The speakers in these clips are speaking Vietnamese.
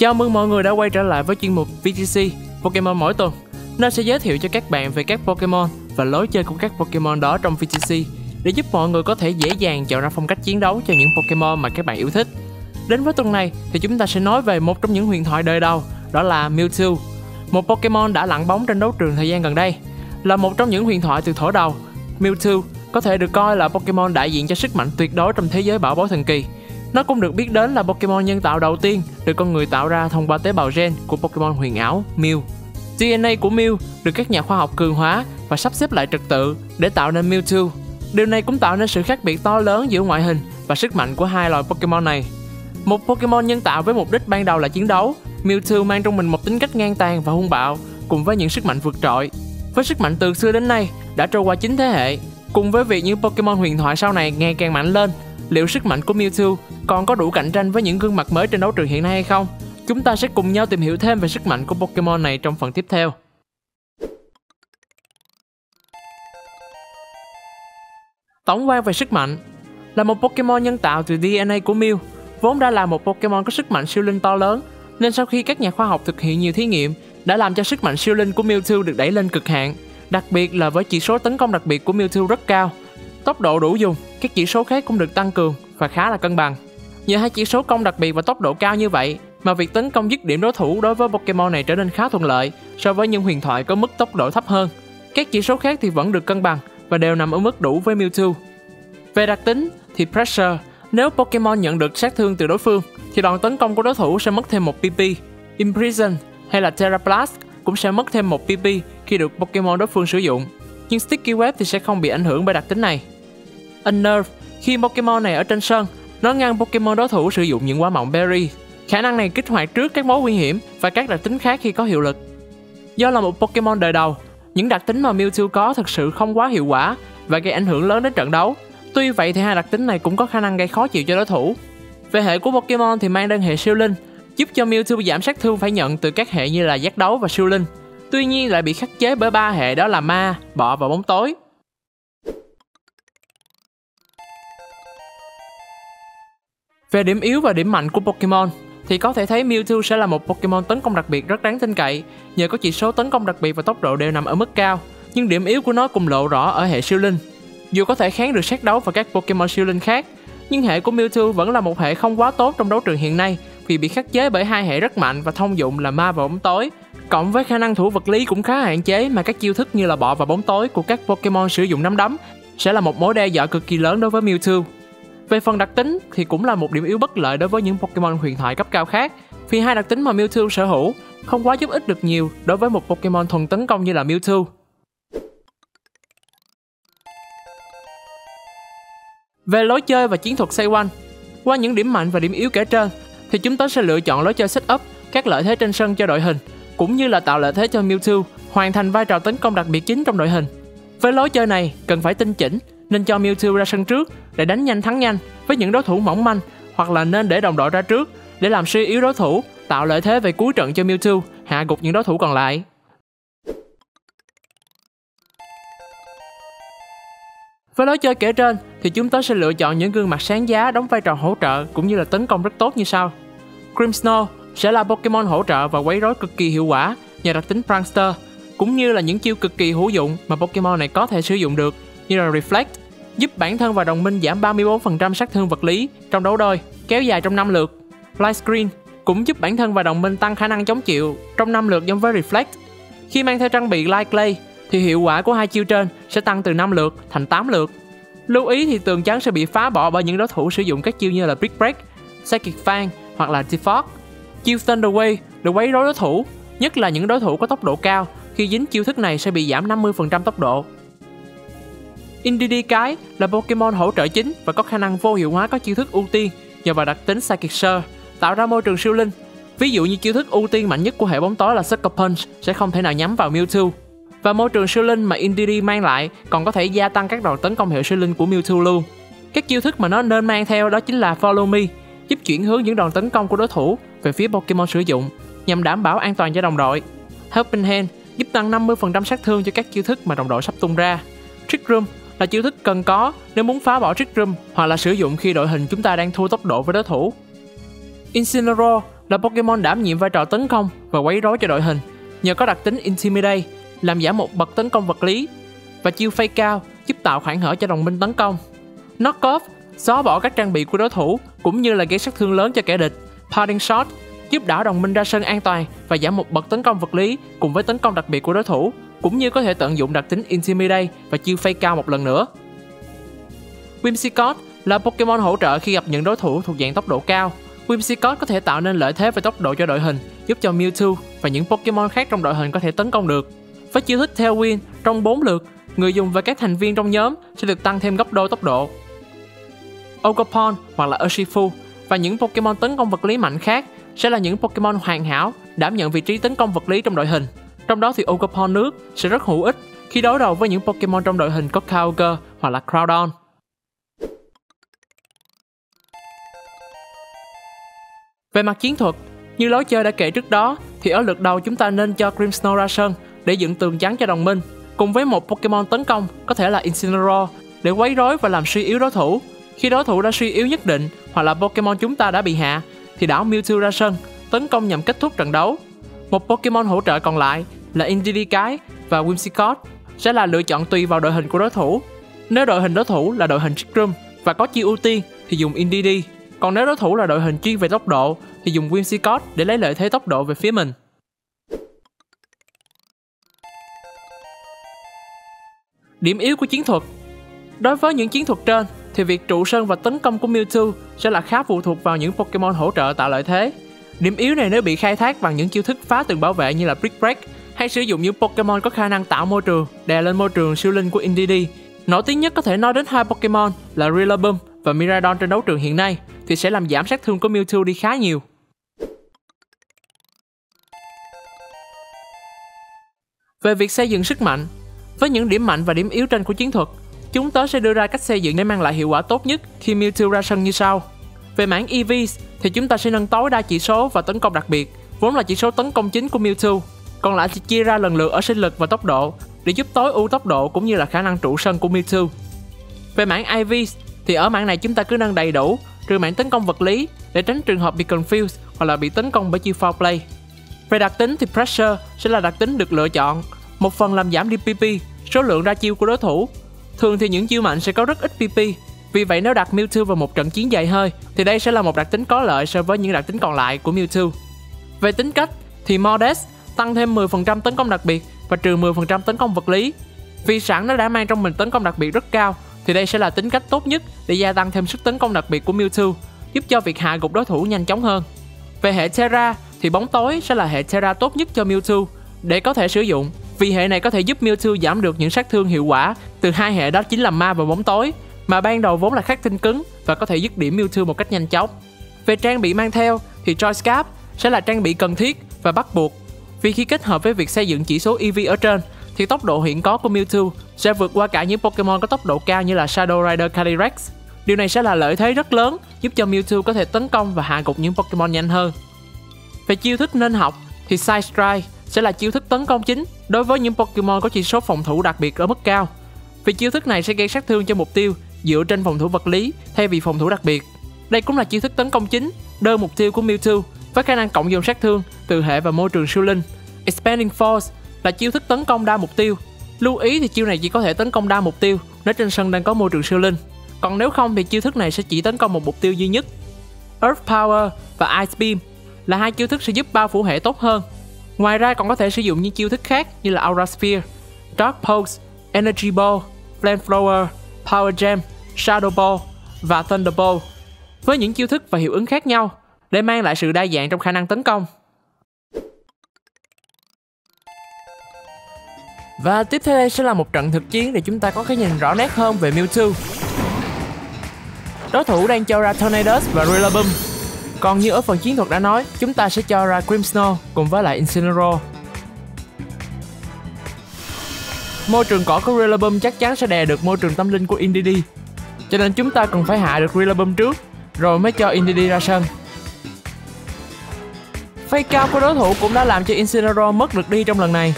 Chào mừng mọi người đã quay trở lại với chuyên mục VGC Pokemon mỗi tuần Nơi sẽ giới thiệu cho các bạn về các Pokemon và lối chơi của các Pokemon đó trong VGC để giúp mọi người có thể dễ dàng chọn ra phong cách chiến đấu cho những Pokemon mà các bạn yêu thích. Đến với tuần này thì chúng ta sẽ nói về một trong những huyền thoại đời đầu, đó là Mewtwo. Một Pokemon đã lặn bóng trên đấu trường thời gian gần đây. Là một trong những huyền thoại từ thổ đầu, Mewtwo có thể được coi là Pokemon đại diện cho sức mạnh tuyệt đối trong thế giới bảo bối thần kỳ. Nó cũng được biết đến là Pokemon nhân tạo đầu tiên được con người tạo ra thông qua tế bào gen của Pokemon huyền ảo Mew. DNA của Mew được các nhà khoa học cường hóa và sắp xếp lại trật tự để tạo nên Mewtwo. Điều này cũng tạo nên sự khác biệt to lớn giữa ngoại hình và sức mạnh của hai loài Pokemon này. Một Pokemon nhân tạo với mục đích ban đầu là chiến đấu, Mewtwo mang trong mình một tính cách ngang tàn và hung bạo cùng với những sức mạnh vượt trội. Với sức mạnh từ xưa đến nay đã trôi qua 9 thế hệ, cùng với việc những Pokemon huyền thoại sau này ngày càng mạnh lên, liệu sức mạnh của Mewtwo còn có đủ cạnh tranh với những gương mặt mới trên đấu trường hiện nay hay không? Chúng ta sẽ cùng nhau tìm hiểu thêm về sức mạnh của Pokemon này trong phần tiếp theo. Tổng quan về sức mạnh Là một Pokemon nhân tạo từ DNA của Mew, vốn đã là một Pokemon có sức mạnh siêu linh to lớn, nên sau khi các nhà khoa học thực hiện nhiều thí nghiệm, đã làm cho sức mạnh siêu linh của Mewtwo được đẩy lên cực hạn, đặc biệt là với chỉ số tấn công đặc biệt của Mewtwo rất cao. Tốc độ đủ dùng, các chỉ số khác cũng được tăng cường và khá là cân bằng. Nhờ hai chỉ số công đặc biệt và tốc độ cao như vậy mà việc tấn công dứt điểm đối thủ đối với Pokemon này trở nên khá thuận lợi so với những huyền thoại có mức tốc độ thấp hơn. Các chỉ số khác thì vẫn được cân bằng và đều nằm ở mức đủ với Mewtwo. Về đặc tính thì Pressure, nếu Pokemon nhận được sát thương từ đối phương thì đòn tấn công của đối thủ sẽ mất thêm một PP. Imprison hay là Terra Blast cũng sẽ mất thêm một PP khi được Pokemon đối phương sử dụng. Nhưng Sticky Web thì sẽ không bị ảnh hưởng bởi đặc tính này. Unnerve, khi Pokemon này ở trên sân, nó ngăn Pokemon đối thủ sử dụng những quả mọng Berry. Khả năng này kích hoạt trước các mối nguy hiểm và các đặc tính khác khi có hiệu lực. Do là một Pokemon đời đầu, những đặc tính mà Mewtwo có thực sự không quá hiệu quả và gây ảnh hưởng lớn đến trận đấu. Tuy vậy thì hai đặc tính này cũng có khả năng gây khó chịu cho đối thủ. Về hệ của Pokemon thì mang đơn hệ siêu linh, giúp cho Mewtwo giảm sát thương phải nhận từ các hệ như là giác đấu và siêu linh. Tuy nhiên lại bị khắc chế bởi ba hệ đó là ma, bọ và bóng tối. Về điểm yếu và điểm mạnh của Pokemon thì có thể thấy Mewtwo sẽ là một Pokemon tấn công đặc biệt rất đáng tin cậy nhờ có chỉ số tấn công đặc biệt và tốc độ đều nằm ở mức cao. Nhưng điểm yếu của nó cũng lộ rõ ở hệ siêu linh. Dù có thể kháng được sát đấu và các Pokemon siêu linh khác, nhưng hệ của Mewtwo vẫn là một hệ không quá tốt trong đấu trường hiện nay vì bị khắc chế bởi hai hệ rất mạnh và thông dụng là ma và bóng tối. Cộng với khả năng thủ vật lý cũng khá hạn chế mà các chiêu thức như là bọ và bóng tối của các Pokemon sử dụng nắm đấm sẽ là một mối đe dọa cực kỳ lớn đối với Mewtwo. Về phần đặc tính thì cũng là một điểm yếu bất lợi đối với những Pokemon huyền thoại cấp cao khác, vì hai đặc tính mà Mewtwo sở hữu không quá giúp ích được nhiều đối với một Pokemon thuần tấn công như là Mewtwo. Về lối chơi và chiến thuật xoay quanh, qua những điểm mạnh và điểm yếu kể trên thì chúng ta sẽ lựa chọn lối chơi setup, các lợi thế trên sân cho đội hình cũng như là tạo lợi thế cho Mewtwo hoàn thành vai trò tấn công đặc biệt chính trong đội hình. Với lối chơi này cần phải tinh chỉnh nên cho Mewtwo ra sân trước để đánh nhanh thắng nhanh với những đối thủ mỏng manh hoặc là nên để đồng đội ra trước để làm suy yếu đối thủ, tạo lợi thế về cuối trận cho Mewtwo, hạ gục những đối thủ còn lại. Với lối chơi kể trên thì chúng ta sẽ lựa chọn những gương mặt sáng giá đóng vai trò hỗ trợ cũng như là tấn công rất tốt như sau. Grimmsnarl sẽ là Pokemon hỗ trợ và quấy rối cực kỳ hiệu quả nhờ đặc tính Prankster cũng như là những chiêu cực kỳ hữu dụng mà Pokemon này có thể sử dụng được như là Reflect, giúp bản thân và đồng minh giảm 34% sát thương vật lý trong đấu đôi, kéo dài trong 5 lượt. Light Screen cũng giúp bản thân và đồng minh tăng khả năng chống chịu trong 5 lượt giống với Reflect. Khi mang theo trang bị Light Clay thì hiệu quả của hai chiêu trên sẽ tăng từ 5 lượt thành 8 lượt. Lưu ý thì tường trắng sẽ bị phá bỏ bởi những đối thủ sử dụng các chiêu như là Brick Break, Psychic Fang hoặc là Default. Chiêu Thunder Wave được quấy rối đối thủ, nhất là những đối thủ có tốc độ cao, khi dính chiêu thức này sẽ bị giảm 50% tốc độ. Indeedee cái là Pokemon hỗ trợ chính và có khả năng vô hiệu hóa các chiêu thức ưu tiên nhờ vào đặc tính Psychic Surge, tạo ra môi trường siêu linh. Ví dụ như chiêu thức ưu tiên mạnh nhất của hệ bóng tối là Sucker Punch sẽ không thể nào nhắm vào Mewtwo. Và môi trường siêu linh mà Indeedee mang lại còn có thể gia tăng các đòn tấn công hiệu siêu linh của Mewtwo luôn. Các chiêu thức mà nó nên mang theo đó chính là Follow Me, giúp chuyển hướng những đòn tấn công của đối thủ về phía Pokemon sử dụng nhằm đảm bảo an toàn cho đồng đội. Helping Hand giúp tăng 50% sát thương cho các chiêu thức mà đồng đội sắp tung ra. Trick Room là chiêu thức cần có nếu muốn phá bỏ Trick Room hoặc là sử dụng khi đội hình chúng ta đang thua tốc độ với đối thủ. Incineroar là Pokemon đảm nhiệm vai trò tấn công và quấy rối cho đội hình nhờ có đặc tính Intimidate làm giảm một bậc tấn công vật lý và chiêu phay cao giúp tạo khoảng hở cho đồng minh tấn công. Knock off xóa bỏ các trang bị của đối thủ cũng như là gây sát thương lớn cho kẻ địch. Parting Shot giúp đảo đồng minh ra sân an toàn và giảm một bậc tấn công vật lý cùng với tấn công đặc biệt của đối thủ, cũng như có thể tận dụng đặc tính Intimidate và chiêu phay cao một lần nữa. Whimsicott là Pokemon hỗ trợ khi gặp những đối thủ thuộc dạng tốc độ cao. Whimsicott có thể tạo nên lợi thế về tốc độ cho đội hình, giúp cho Mewtwo và những Pokemon khác trong đội hình có thể tấn công được. Với chiêu thức Tailwind trong 4 lượt, người dùng và các thành viên trong nhóm sẽ được tăng thêm gấp đôi tốc độ. Ogopon hoặc là Urshifu và những Pokemon tấn công vật lý mạnh khác sẽ là những Pokemon hoàn hảo đảm nhận vị trí tấn công vật lý trong đội hình. Trong đó thì Ogopon nước sẽ rất hữu ích khi đối đầu với những Pokemon trong đội hình có Kyogre hoặc là Groudon. Về mặt chiến thuật, như lối chơi đã kể trước đó thì ở lượt đầu chúng ta nên cho Grimmsnarl ra sân để dựng tường chắn cho đồng minh cùng với một Pokemon tấn công có thể là Incineroar để quấy rối và làm suy yếu đối thủ. Khi đối thủ đã suy yếu nhất định hoặc là Pokemon chúng ta đã bị hạ thì đảo Mewtwo ra sân tấn công nhằm kết thúc trận đấu. Một Pokemon hỗ trợ còn lại là Indeedee và Whimsicott sẽ là lựa chọn tùy vào đội hình của đối thủ. Nếu đội hình đối thủ là đội hình Trickroom và có chi ưu tiên thì dùng Indeedee, còn nếu đối thủ là đội hình chuyên về tốc độ thì dùng Whimsicott để lấy lợi thế tốc độ về phía mình. Điểm yếu của chiến thuật Đối với những chiến thuật trên thì việc trụ sân và tấn công của Mewtwo sẽ là khá phụ thuộc vào những Pokemon hỗ trợ tạo lợi thế. Điểm yếu này nếu bị khai thác bằng những chiêu thức phá tường bảo vệ như là Brick Break hay sử dụng những Pokemon có khả năng tạo môi trường đè lên môi trường siêu linh của Indeedee. Nổi tiếng nhất có thể nói đến hai Pokemon là Rillaboom và Miraidon trên đấu trường hiện nay thì sẽ làm giảm sát thương của Mewtwo đi khá nhiều. Về việc xây dựng sức mạnh, với những điểm mạnh và điểm yếu trên của chiến thuật, chúng tớ sẽ đưa ra cách xây dựng để mang lại hiệu quả tốt nhất khi Mewtwo ra sân như sau. Về mảng EVs thì chúng ta sẽ nâng tối đa chỉ số và tấn công đặc biệt, vốn là chỉ số tấn công chính của Mewtwo. Còn lại thì chia ra lần lượt ở sinh lực và tốc độ để giúp tối ưu tốc độ cũng như là khả năng trụ sân của Mewtwo. Về mảng iv thì ở mảng này chúng ta cứ nâng đầy đủ, trừ mảng tấn công vật lý để tránh trường hợp bị confused hoặc là bị tấn công bởi chiêu foul play. Về đặc tính thì Pressure sẽ là đặc tính được lựa chọn, một phần làm giảm DPP, số lượng ra chiêu của đối thủ. Thường thì những chiêu mạnh sẽ có rất ít PP, vì vậy nếu đặt Mewtwo vào một trận chiến dài hơi thì đây sẽ là một đặc tính có lợi so với những đặc tính còn lại của Mewtwo. Về tính cách thì Modest tăng thêm 10% tấn công đặc biệt và trừ 10% tấn công vật lý. Vì sẵn nó đã mang trong mình tấn công đặc biệt rất cao thì đây sẽ là tính cách tốt nhất để gia tăng thêm sức tấn công đặc biệt của Mewtwo, giúp cho việc hạ gục đối thủ nhanh chóng hơn. Về hệ Terra thì bóng tối sẽ là hệ Terra tốt nhất cho Mewtwo để có thể sử dụng vì hệ này có thể giúp Mewtwo giảm được những sát thương hiệu quả từ hai hệ đó chính là ma và bóng tối mà ban đầu vốn là khắc tinh cứng và có thể dứt điểm Mewtwo một cách nhanh chóng. Về trang bị mang theo thì Choice Cap sẽ là trang bị cần thiết và bắt buộc vì khi kết hợp với việc xây dựng chỉ số EV ở trên thì tốc độ hiện có của Mewtwo sẽ vượt qua cả những Pokemon có tốc độ cao như là Shadow Rider Calyrex. Điều này sẽ là lợi thế rất lớn giúp cho Mewtwo có thể tấn công và hạ gục những Pokemon nhanh hơn. Về chiêu thức nên học thì Side Strike sẽ là chiêu thức tấn công chính đối với những Pokemon có chỉ số phòng thủ đặc biệt ở mức cao. Vì chiêu thức này sẽ gây sát thương cho mục tiêu dựa trên phòng thủ vật lý thay vì phòng thủ đặc biệt. Đây cũng là chiêu thức tấn công chính, đơn mục tiêu của Mewtwo với khả năng cộng dồn sát thương từ hệ và môi trường siêu linh. Expanding Force là chiêu thức tấn công đa mục tiêu. Lưu ý thì chiêu này chỉ có thể tấn công đa mục tiêu nếu trên sân đang có môi trường siêu linh. Còn nếu không thì chiêu thức này sẽ chỉ tấn công một mục tiêu duy nhất. Earth Power và Ice Beam là hai chiêu thức sẽ giúp bao phủ hệ tốt hơn. Ngoài ra còn có thể sử dụng những chiêu thức khác như là Aura Sphere, Dark Pulse, Energy Ball, Flamethrower, Power Gem, Shadow Ball và Thunder Ball với những chiêu thức và hiệu ứng khác nhau để mang lại sự đa dạng trong khả năng tấn công. Và tiếp theo đây sẽ là một trận thực chiến để chúng ta có cái nhìn rõ nét hơn về Mewtwo. Đối thủ đang cho ra Tornadus và Rillaboom. Còn như ở phần chiến thuật đã nói, chúng ta sẽ cho ra Grimmsnarl cùng với lại Incineroar. Môi trường cỏ của Rillaboom chắc chắn sẽ đè được môi trường tâm linh của Indeedee. Cho nên chúng ta cần phải hạ được Rillaboom trước, rồi mới cho Indeedee ra sân. Phay cao của đối thủ cũng đã làm cho Incineroar mất được đi trong lần này.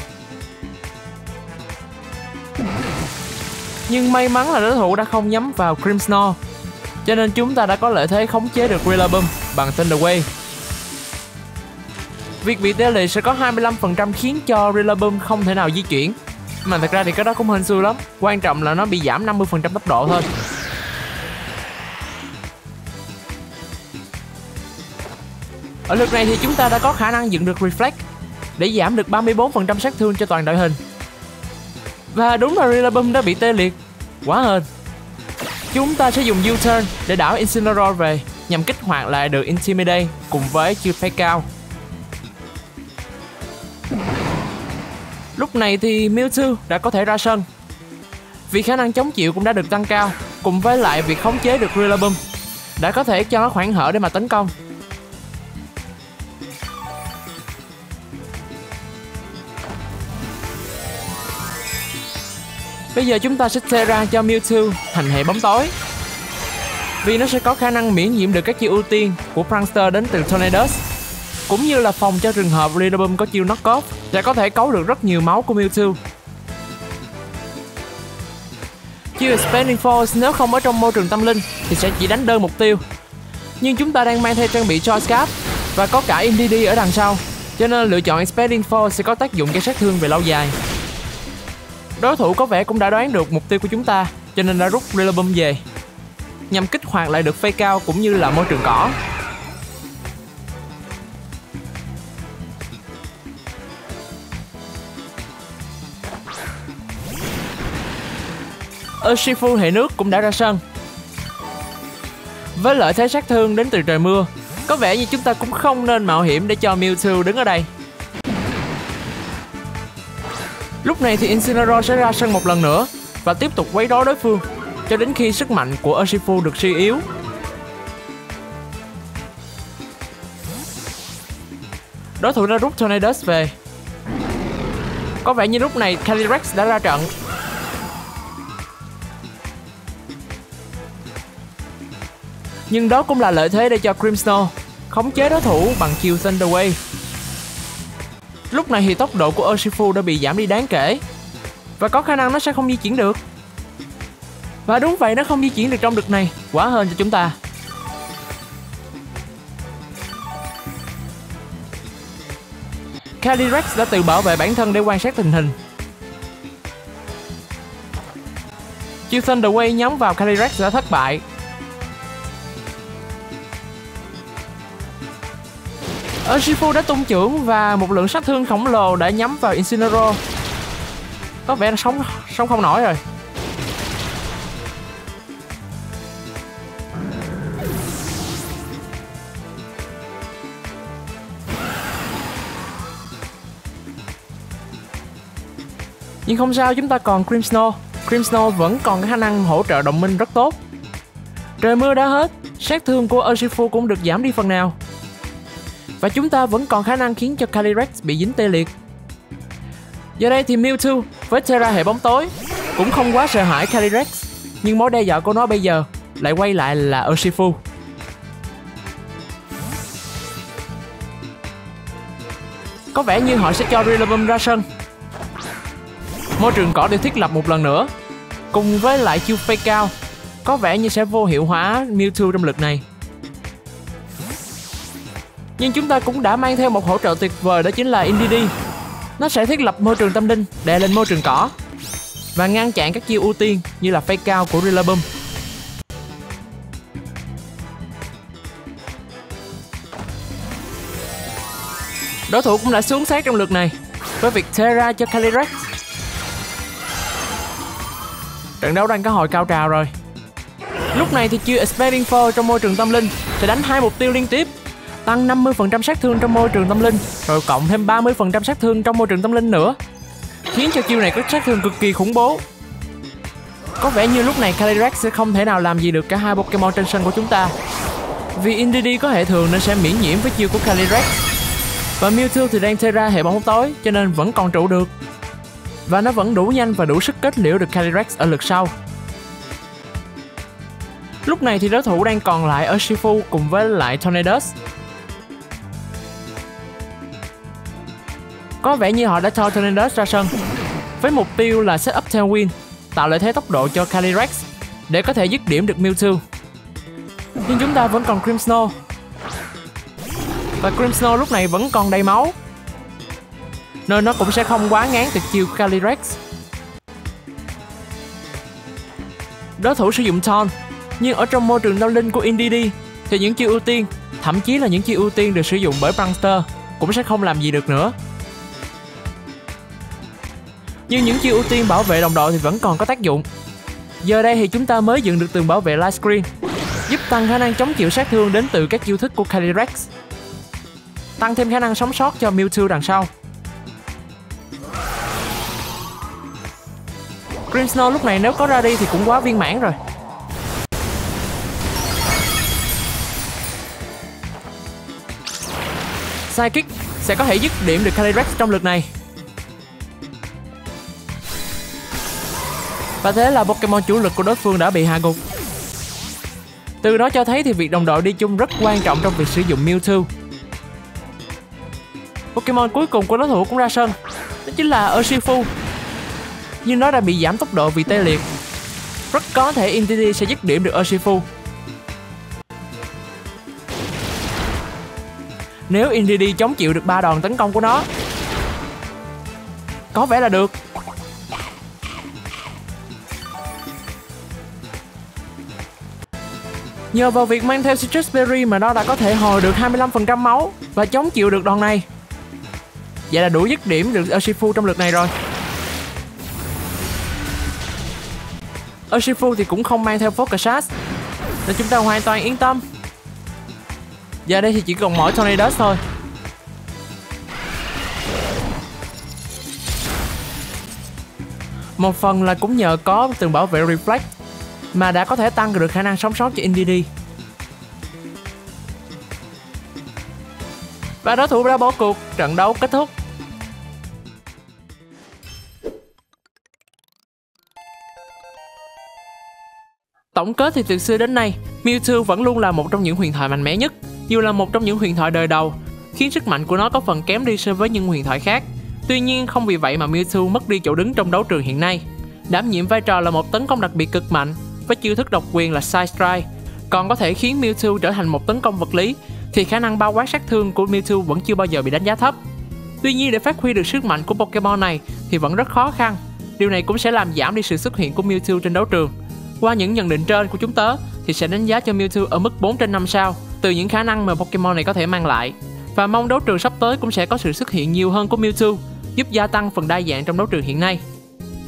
Nhưng may mắn là đối thủ đã không nhắm vào Crimsnor, cho nên chúng ta đã có lợi thế khống chế được Rillaboom bằng thunderwave Việc bị tê liệt sẽ có 25% khiến cho Rillaboom không thể nào di chuyển. Mà thật ra thì cái đó cũng hên xui lắm. Quan trọng là nó bị giảm 50% tốc độ thôi. Ở lượt này thì chúng ta đã có khả năng dựng được Reflect để giảm được 34% sát thương cho toàn đội hình. Và đúng là Rillaboom đã bị tê liệt. Quá hên. Chúng ta sẽ dùng U-turn để đảo Incineroar về nhằm kích hoạt lại được Intimidate cùng với chiêu phái cao. Lúc này thì Mewtwo đã có thể ra sân. Vì khả năng chống chịu cũng đã được tăng cao, cùng với lại việc khống chế được Rillaboom đã có thể cho nó khoảng hở để mà tấn công. Bây giờ chúng ta sẽ Terra cho Mewtwo thành hệ bóng tối. Vì nó sẽ có khả năng miễn nhiễm được các chiêu ưu tiên của Prankster đến từ Tornadus, Cũng như là phòng cho trường hợp Rillaboom có chiêu knock off sẽ có thể cấu được rất nhiều máu của Mewtwo. Chiêu Expanding Force nếu không ở trong môi trường tâm linh thì sẽ chỉ đánh đơn mục tiêu. Nhưng chúng ta đang mang theo trang bị Choice Cap và có cả MDD ở đằng sau, cho nên lựa chọn Expanding Force sẽ có tác dụng gây sát thương về lâu dài. Đối thủ có vẻ cũng đã đoán được mục tiêu của chúng ta cho nên đã rút Rillaboom về nhằm kích hoạt lại được phay cao cũng như là môi trường cỏ. Urshifu hệ nước cũng đã ra sân. Với lợi thế sát thương đến từ trời mưa, có vẻ như chúng ta cũng không nên mạo hiểm để cho Mewtwo đứng ở đây. Lúc này thì Incineroar sẽ ra sân một lần nữa và tiếp tục quấy rối đối phương, cho đến khi sức mạnh của Urshifu được suy yếu. Đối thủ đã rút Tornadus về. Có vẻ như lúc này Calyrex đã ra trận. Nhưng đó cũng là lợi thế để cho Crimson khống chế đối thủ bằng chiêu Thunder Wave Lúc này thì tốc độ của Urshifu đã bị giảm đi đáng kể. Và có khả năng nó sẽ không di chuyển được. Và đúng vậy, nó không di chuyển được trong đợt này. Quá hơn cho chúng ta. Calyrex đã tự bảo vệ bản thân để quan sát tình hình. Chiêu Thunder Wave nhắm vào Calyrex đã thất bại. Urshifu đã tung trưởng và một lượng sát thương khổng lồ đã nhắm vào Incineroar. Có vẻ là sống sống không nổi rồi. Nhưng không sao, chúng ta còn Crimsnow. Crimsnow vẫn còn khả năng hỗ trợ đồng minh rất tốt. Trời mưa đã hết, sát thương của Urshifu cũng được giảm đi phần nào. Và chúng ta vẫn còn khả năng khiến cho Calyrex bị dính tê liệt. Giờ đây thì Mewtwo với Terra hệ bóng tối cũng không quá sợ hãi Calyrex, nhưng mối đe dọa của nó bây giờ lại quay lại là Urshifu. Có vẻ như họ sẽ cho Rillaboom ra sân. Môi trường cỏ được thiết lập một lần nữa, cùng với lại chiêu fake cao, có vẻ như sẽ vô hiệu hóa Mewtwo trong lượt này nhưng chúng ta cũng đã mang theo một hỗ trợ tuyệt vời đó chính là Indeedee. Nó sẽ thiết lập môi trường tâm linh, đè lên môi trường cỏ, và ngăn chặn các chiêu ưu tiên như là fake cao của Rillaboom. Đối thủ cũng đã xuống sát trong lượt này, với việc Terra cho Calyrex. Trận đấu đang có hồi cao trào rồi. Lúc này thì chiêu Expanding Four trong môi trường tâm linh sẽ đánh hai mục tiêu liên tiếp tăng 50% sát thương trong môi trường tâm linh, rồi cộng thêm 30% sát thương trong môi trường tâm linh nữa. Khiến cho chiêu này có sát thương cực kỳ khủng bố. Có vẻ như lúc này Calyrex sẽ không thể nào làm gì được cả hai Pokemon trên sân của chúng ta. Vì Indeedee có hệ thường nên sẽ miễn nhiễm với chiêu của Calyrex. Và Mewtwo thì đang Terra hệ bóng tối cho nên vẫn còn trụ được. Và nó vẫn đủ nhanh và đủ sức kết liễu được Calyrex ở lượt sau. Lúc này thì đối thủ đang còn lại ở Shifu cùng với lại Tornadus Có vẻ như họ đã cho Tornadus ra sân với mục tiêu là set up tailwind, tạo lợi thế tốc độ cho Calyrex để có thể dứt điểm được Mewtwo. Nhưng chúng ta vẫn còn Crimsnow. Và Grimmsnarl lúc này vẫn còn đầy máu Nên nó cũng sẽ không quá ngán tuyệt chiêu Calyrex Đối thủ sử dụng Taunt Nhưng ở trong môi trường đau linh của Indeedee Thì những chiêu ưu tiên Thậm chí là những chiêu ưu tiên được sử dụng bởi Prankster Cũng sẽ không làm gì được nữa nhưng những chiêu ưu tiên bảo vệ đồng đội thì vẫn còn có tác dụng. Giờ đây thì chúng ta mới dựng được tường bảo vệ light screen, giúp tăng khả năng chống chịu sát thương đến từ các chiêu thức của Calyrex tăng thêm khả năng sống sót cho Mewtwo đằng sau. Grimmsnarl lúc này nếu có ra đi thì cũng quá viên mãn rồi. Sidekick sẽ có thể dứt điểm được Calyrex trong lượt này. Và thế là Pokemon chủ lực của đối phương đã bị hạ gục từ đó cho thấy thì việc đồng đội đi chung rất quan trọng trong việc sử dụng Mewtwo. Pokemon cuối cùng của đối thủ cũng ra sân, đó chính là Urshifu. Nhưng nó đã bị giảm tốc độ vì tê liệt. Rất có thể Infinity sẽ dứt điểm được Urshifu. Nếu Infinity chống chịu được ba đòn tấn công của nó Có vẻ là được Nhờ vào việc mang theo Citrus Berry mà nó đã có thể hồi được 25% máu và chống chịu được đòn này. Vậy là đủ dứt điểm được Urshifu trong lượt này rồi. Urshifu thì cũng không mang theo Focus Sash nên chúng ta hoàn toàn yên tâm. Giờ đây thì chỉ còn mỗi Tornadus thôi. Một phần là cũng nhờ có tường bảo vệ Reflect mà đã có thể tăng được khả năng sống sót cho Indeedee. Và đối thủ đã bỏ cuộc, trận đấu kết thúc. Tổng kết thì từ xưa đến nay, Mewtwo vẫn luôn là một trong những huyền thoại mạnh mẽ nhất, dù là một trong những huyền thoại đời đầu, khiến sức mạnh của nó có phần kém đi so với những huyền thoại khác. Tuy nhiên không vì vậy mà Mewtwo mất đi chỗ đứng trong đấu trường hiện nay. Đảm nhiệm vai trò là một tấn công đặc biệt cực mạnh, với chiêu thức độc quyền là Side Strike, còn có thể khiến Mewtwo trở thành một tấn công vật lý, thì khả năng bao quát sát thương của Mewtwo vẫn chưa bao giờ bị đánh giá thấp. Tuy nhiên để phát huy được sức mạnh của Pokemon này thì vẫn rất khó khăn. Điều này cũng sẽ làm giảm đi sự xuất hiện của Mewtwo trên đấu trường. Qua những nhận định trên của chúng tớ thì sẽ đánh giá cho Mewtwo ở mức 4 trên 5 sao từ những khả năng mà Pokemon này có thể mang lại. Và mong đấu trường sắp tới cũng sẽ có sự xuất hiện nhiều hơn của Mewtwo, giúp gia tăng phần đa dạng trong đấu trường hiện nay.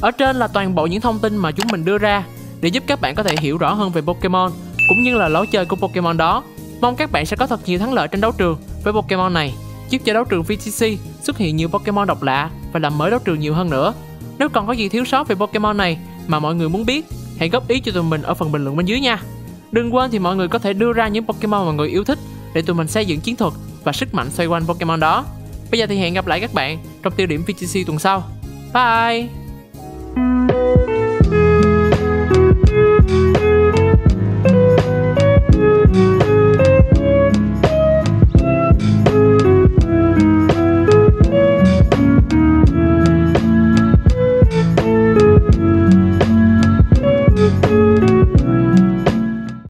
Ở trên là toàn bộ những thông tin mà chúng mình đưa ra để giúp các bạn có thể hiểu rõ hơn về Pokemon cũng như là lối chơi của Pokemon đó. Mong các bạn sẽ có thật nhiều thắng lợi trên đấu trường với Pokemon này, giúp cho đấu trường VTC xuất hiện nhiều Pokemon độc lạ và làm mới đấu trường nhiều hơn nữa. Nếu còn có gì thiếu sót về Pokemon này mà mọi người muốn biết, hãy góp ý cho tụi mình ở phần bình luận bên dưới nha. Đừng quên thì mọi người có thể đưa ra những Pokemon mà người yêu thích để tụi mình xây dựng chiến thuật và sức mạnh xoay quanh Pokemon đó. Bây giờ thì hẹn gặp lại các bạn trong tiêu điểm VTC tuần sau. Bye!